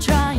trying, trying,